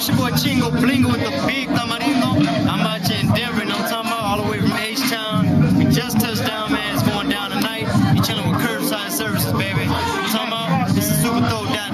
it's your boy Chingo Blingo with the big tamarindo. I'm out here in Denver, I'm talking about all the way from H-Town. We just touched down, man. It's going down tonight. You chilling with Curbside Services, baby. I'm talking about this is Super Throw Down.